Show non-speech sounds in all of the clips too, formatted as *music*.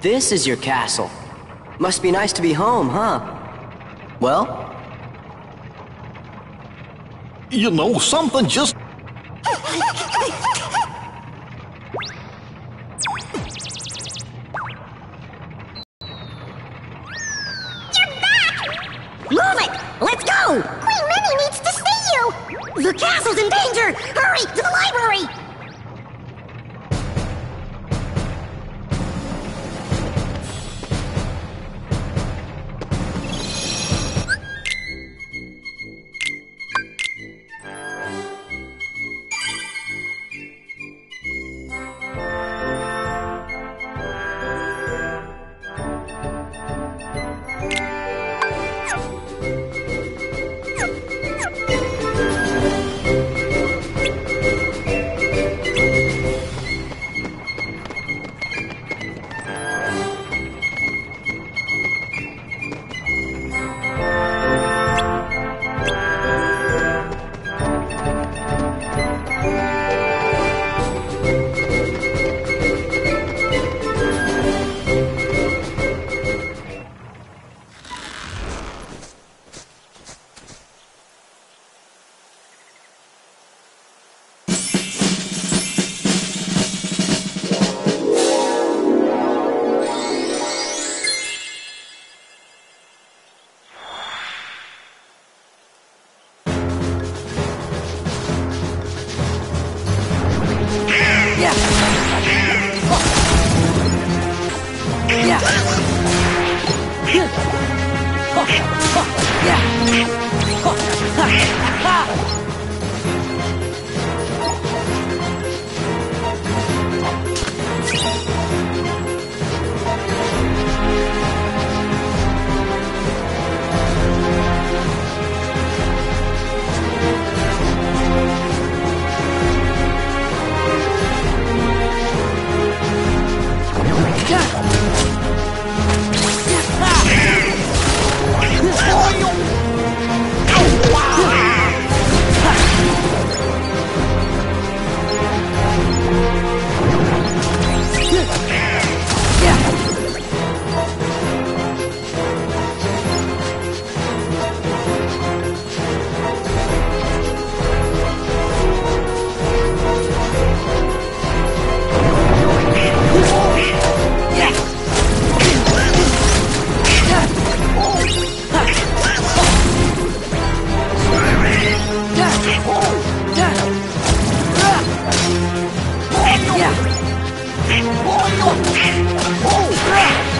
This is your castle. Must be nice to be home, huh? Well? You know, something just Move it! Let's go! Queen Minnie needs to see you! The castle's in danger! Hurry, to the library! 给我！哦、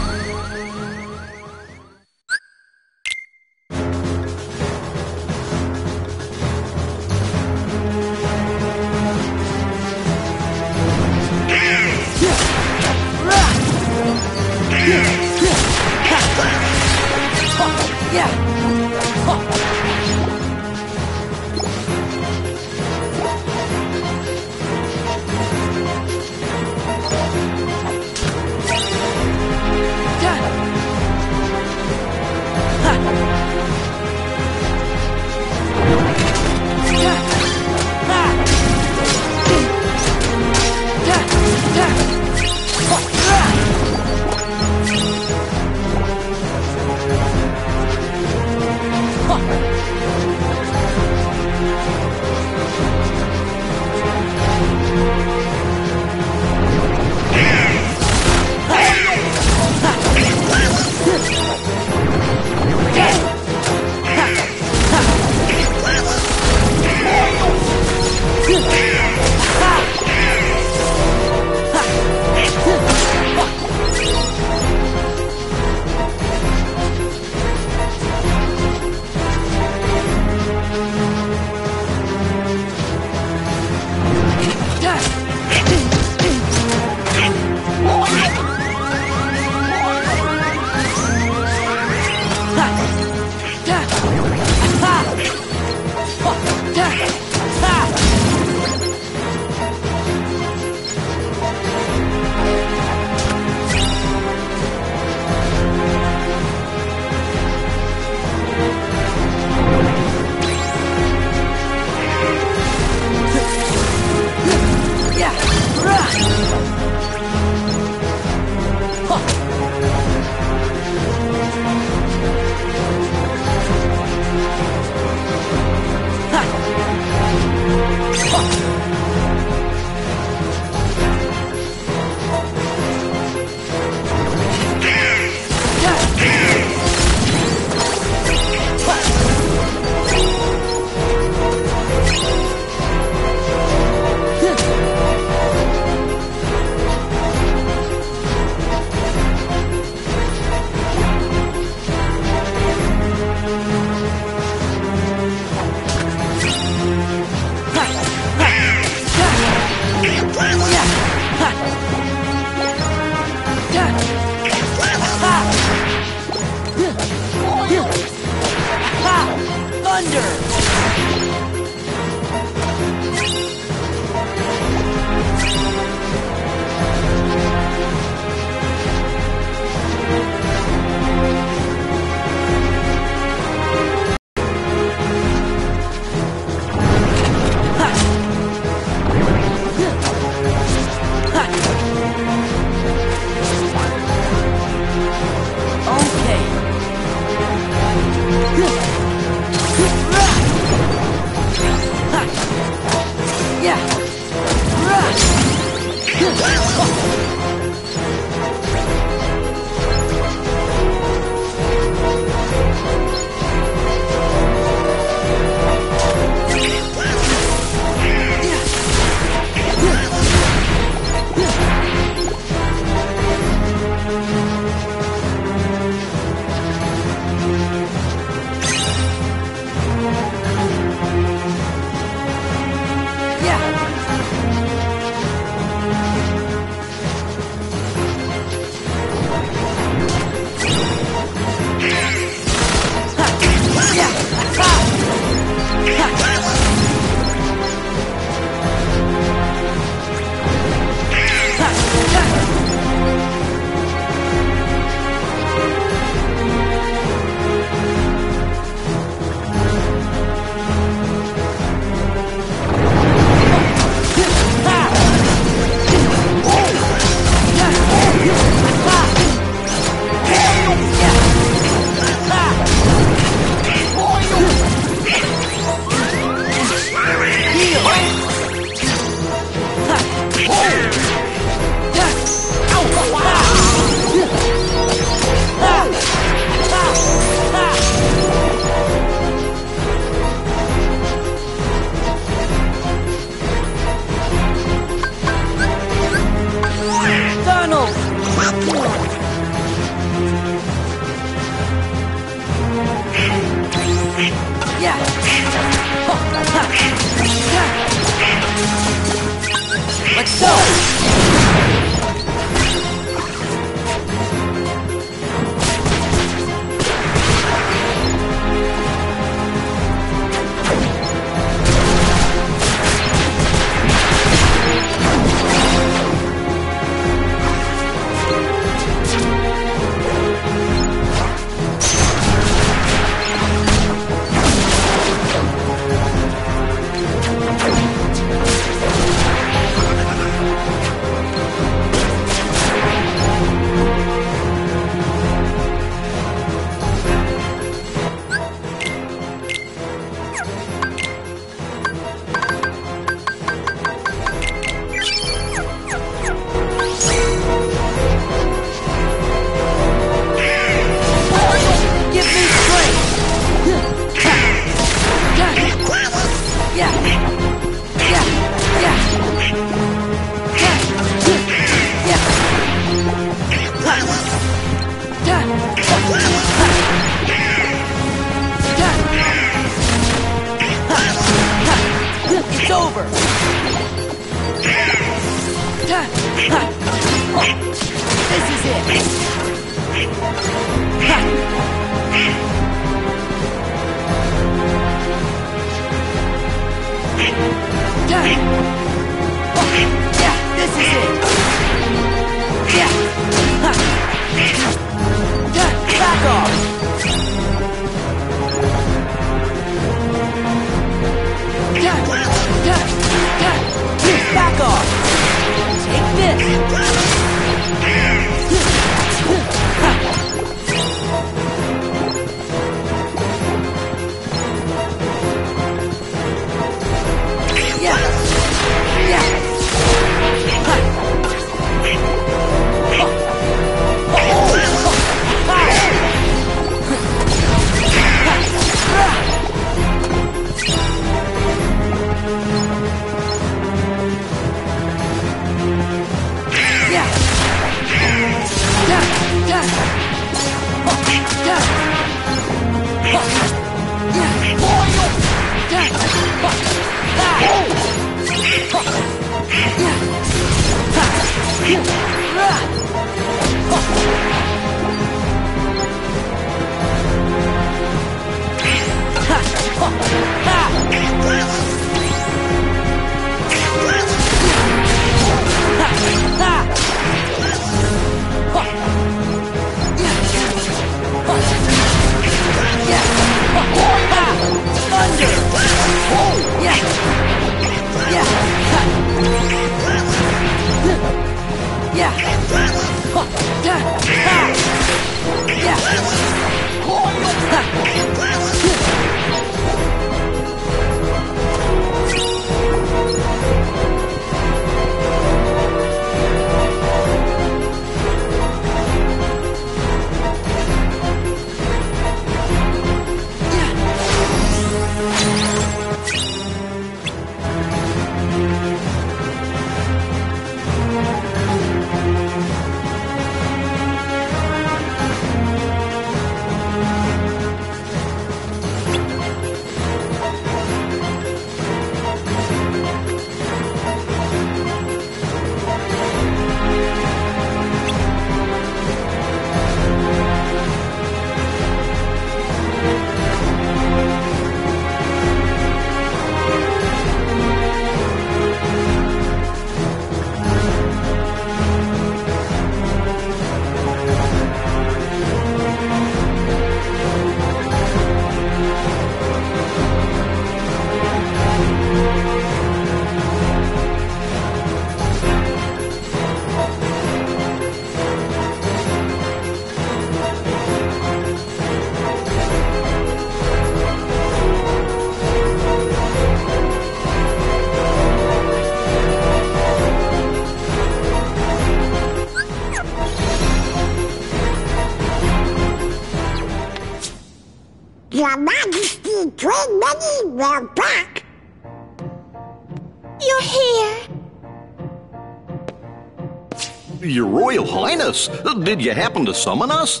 Your Royal Highness, did you happen to summon us?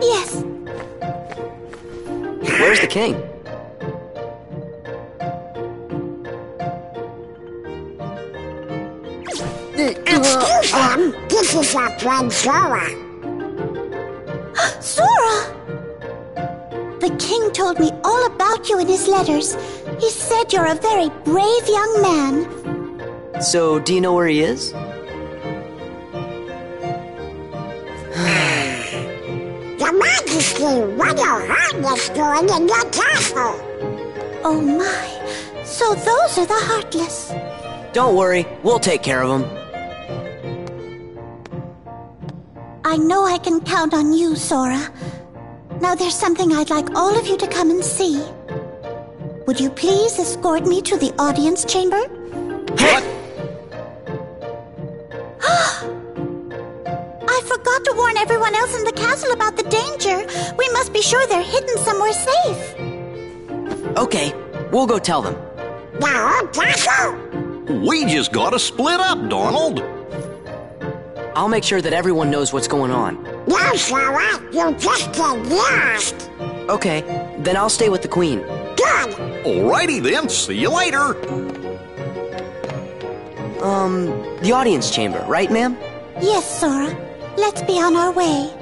Yes. Where's the king? Excuse them, this is our friend Sora. *gasps* Sora! The king told me all about you in his letters. He said you're a very brave young man. So, do you know where he is? Your highness doing in your castle? Oh my. So those are the Heartless. Don't worry, we'll take care of them. I know I can count on you, Sora. Now there's something I'd like all of you to come and see. Would you please escort me to the audience chamber? What? Everyone else in the castle about the danger. We must be sure they're hidden somewhere safe. Okay, we'll go tell them. The whole castle? We just gotta split up, Donald. I'll make sure that everyone knows what's going on. No, Sora, you just get lost. Okay, then I'll stay with the queen. Good. Alrighty then, see you later. Um, the audience chamber, right, ma'am? Yes, Sora. Let's be on our way.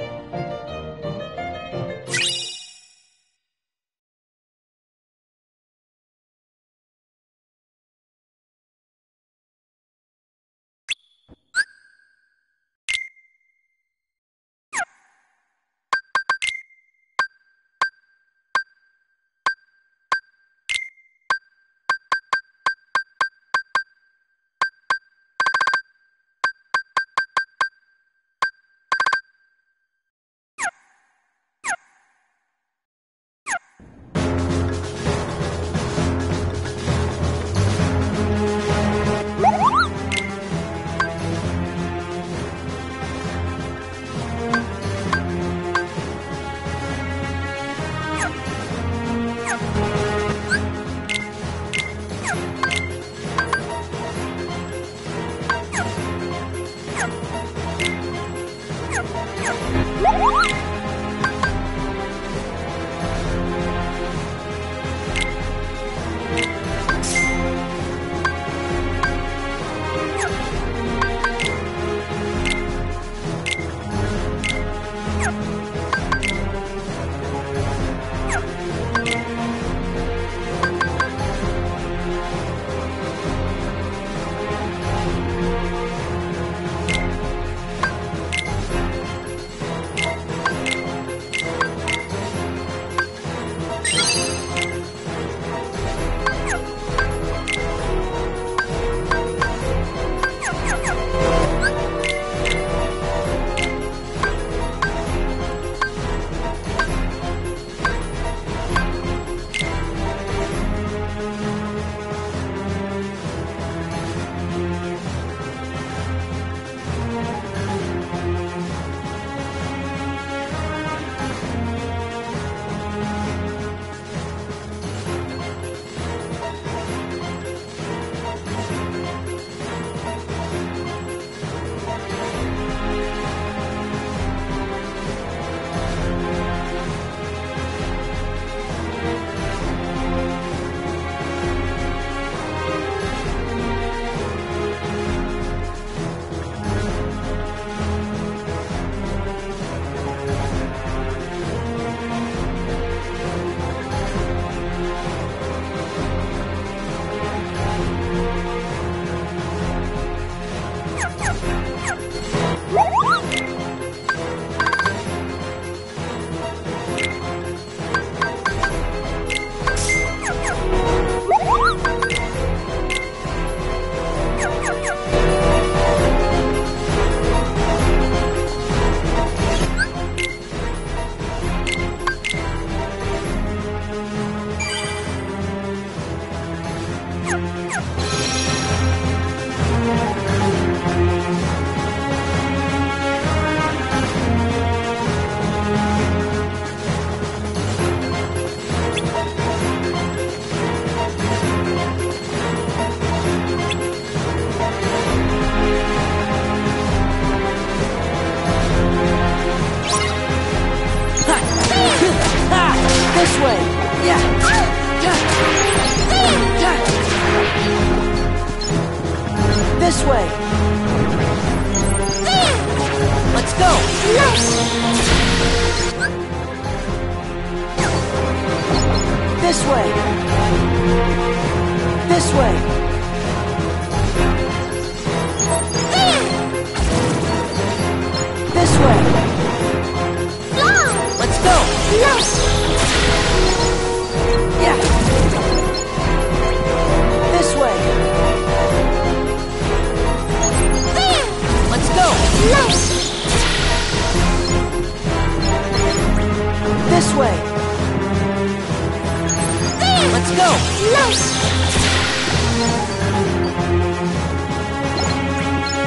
Let's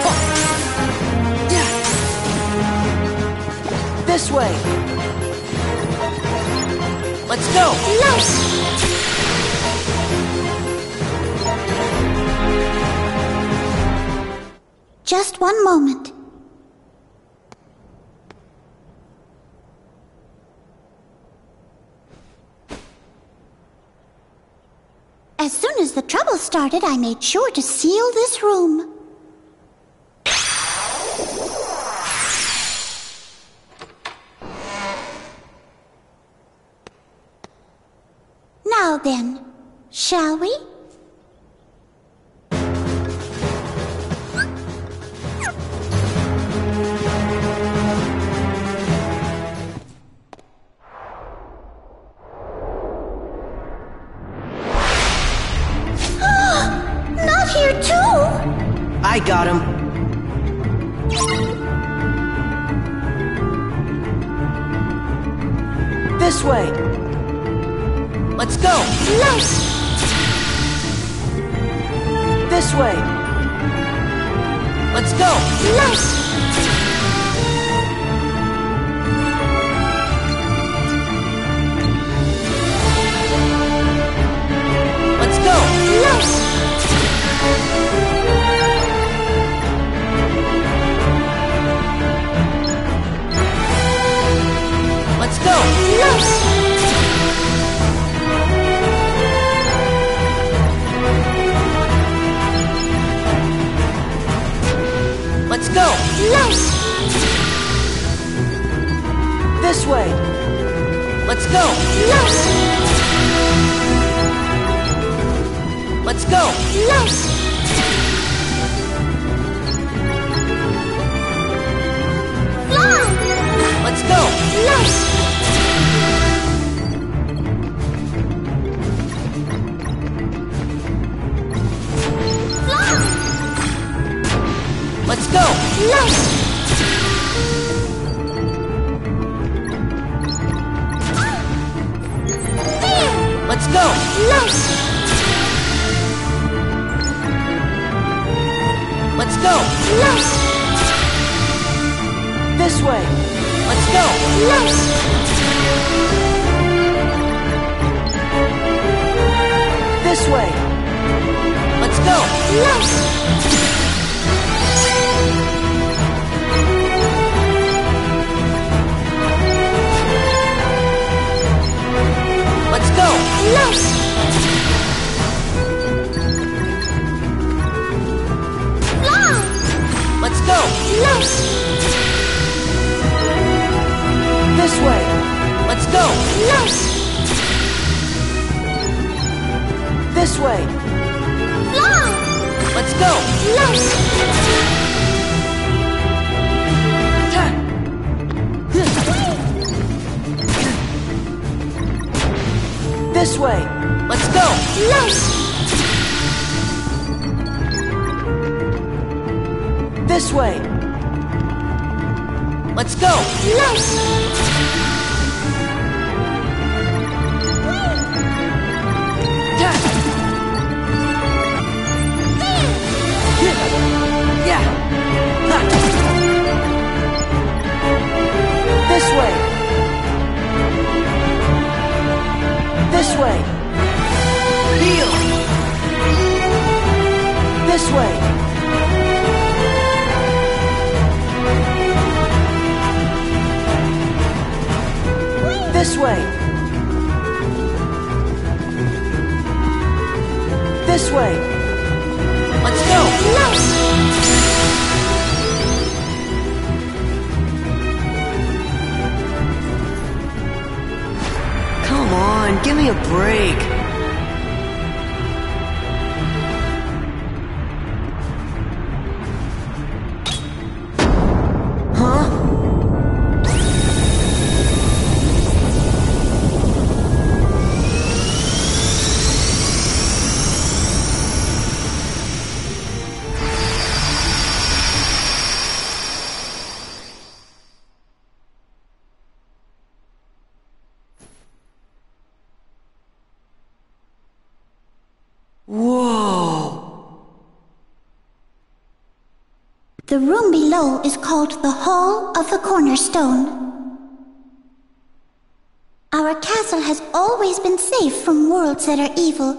go. This way. Let's go. Just one moment. As soon as the trouble started, I made sure to seal this room. Now then, shall we? I got him. This way. Let's go. Nice. This way. Let's go. Nice. Let's go. Let's go. Let's go. This way. Let's go. Let's go. Let's go. Let's Let's go. Let's go. This way. Let's go. This way. Let's go. Let's go. Let's go. This way. Let's go. This way. Long! Let's go. This way. Let's go. This way. Let's go. Yeah. This way! This way! This way! Let's go! No. Come on, give me a break. Whoa. The room below is called the Hall of the Cornerstone. Our castle has always been safe from worlds that are evil.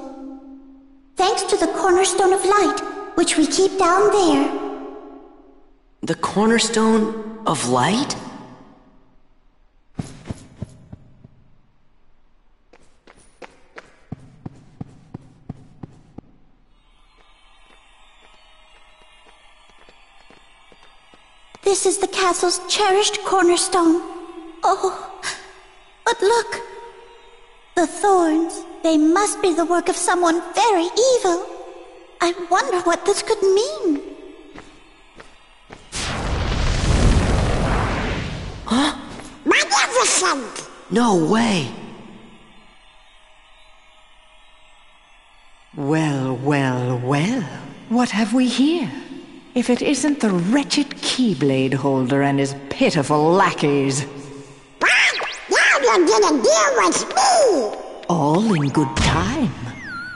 Thanks to the Cornerstone of Light, which we keep down there. The cornerstone of light? This is the castle's cherished cornerstone. Oh, but look! The thorns, they must be the work of someone very evil. I wonder what this could mean. Huh? Maleficent! No way. Well, well, well. What have we here? If it isn't the wretched Keyblade holder and his pitiful lackeys. But now you're gonna deal with me! All in good time.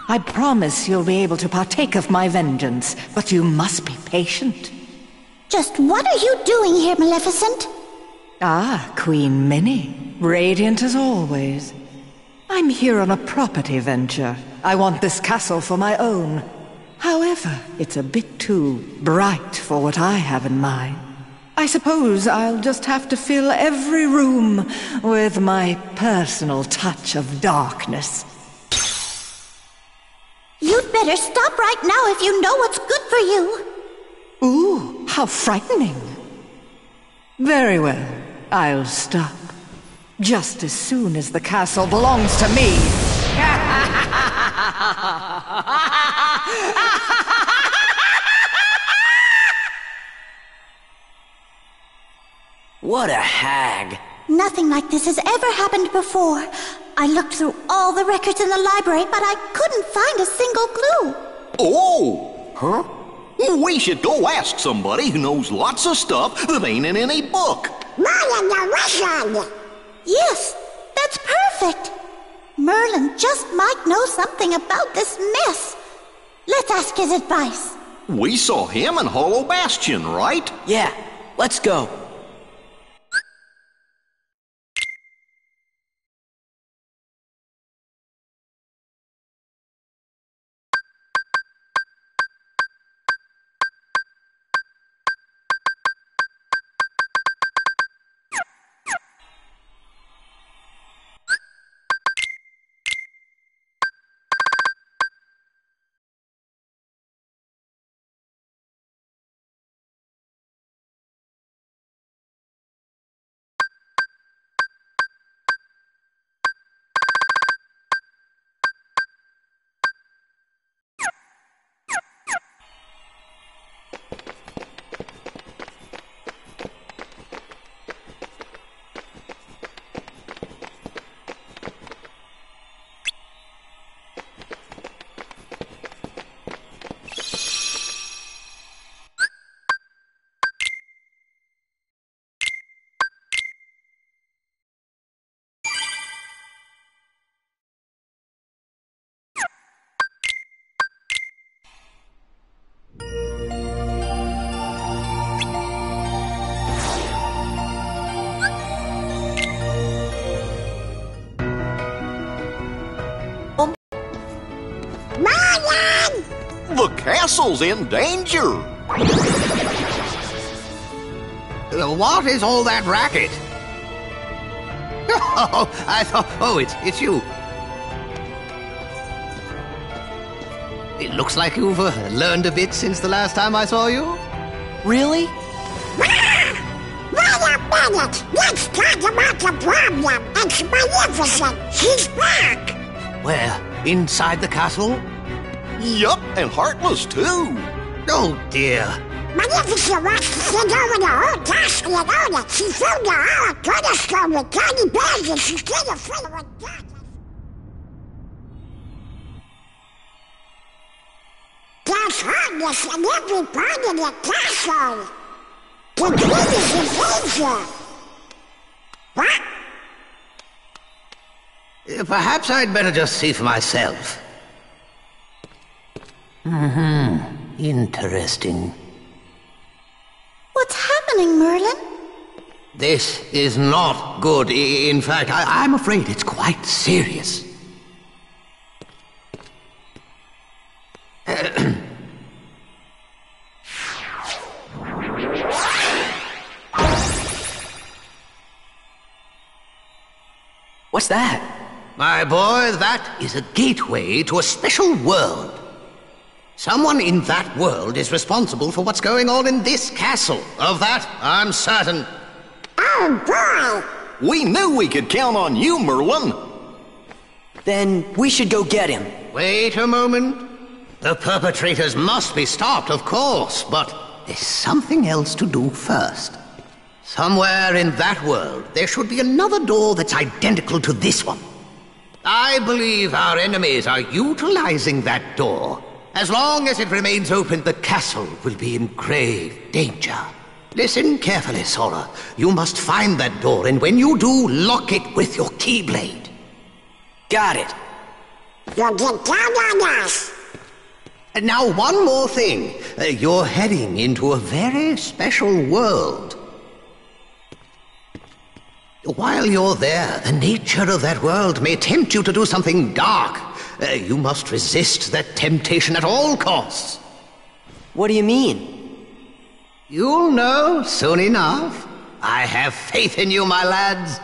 I promise you'll be able to partake of my vengeance, but you must be patient. Just what are you doing here, Maleficent? Ah, Queen Minnie. Radiant as always. I'm here on a property venture. I want this castle for my own. However, it's a bit too bright for what I have in mind. I suppose I'll just have to fill every room with my personal touch of darkness. You'd better stop right now if you know what's good for you. Ooh, how frightening. Very well, I'll stop. Just as soon as the castle belongs to me. *laughs* What a hag. Nothing like this has ever happened before. I looked through all the records in the library, but I couldn't find a single clue. Oh! Huh? We should go ask somebody who knows lots of stuff that ain't in any book. Merlin the Wizard! Yes, that's perfect. Merlin just might know something about this mess. Let's ask his advice. We saw him in Hollow Bastion, right? Yeah, let's go. The castle's in danger. What is all that racket? *laughs* Oh, I thought. Oh, it's it's you. It looks like you've uh, learned a bit since the last time I saw you. Really? Wait a minute! Let's talk about the problem! It's Maleficent! She's back! Where? Inside the castle? Yup, and Heartless too. Oh dear. Maleficent wants to send over the whole castle oh, and all that. She filled the whole cornerstone with tiny bears and she's kind of full of a dot. There's Heartless in every part of the castle. The queen is in danger. What? Perhaps I'd better just see for myself. Hmm. Interesting. What's happening, Merlin? This is not good. In fact, I- I'm afraid it's quite serious. What's that? My boy, that is a gateway to a special world. Someone in that world is responsible for what's going on in this castle. Of that, I'm certain. Oh boy! We knew we could count on you, Merlin. Then we should go get him. Wait a moment. The perpetrators must be stopped, of course, but there's something else to do first. Somewhere in that world, there should be another door that's identical to this one. I believe our enemies are utilizing that door. As long as it remains open, the castle will be in grave danger. Listen carefully, Sora. You must find that door, and when you do, lock it with your keyblade. Got it. You'll get down on us. And now, one more thing. Uh, you're heading into a very special world. While you're there, the nature of that world may tempt you to do something dark. Uh, you must resist that temptation at all costs. What do you mean? You'll know soon enough. I have faith in you, my lads.